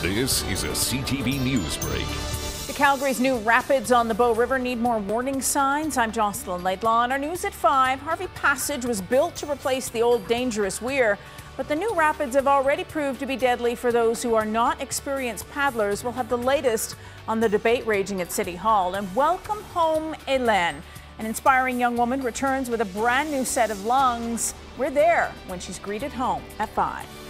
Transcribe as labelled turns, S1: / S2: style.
S1: This is a CTV News Break.
S2: The Calgary's new rapids on the Bow River need more warning signs. I'm Jocelyn Laidlaw. On our news at 5, Harvie Passage was built to replace the old dangerous weir, but the new rapids have already proved to be deadly for those who are not experienced paddlers. We'll have the latest on the debate raging at City Hall. And welcome home, Elan. An inspiring young woman returns with a brand new set of lungs. We're there when she's greeted home at 5.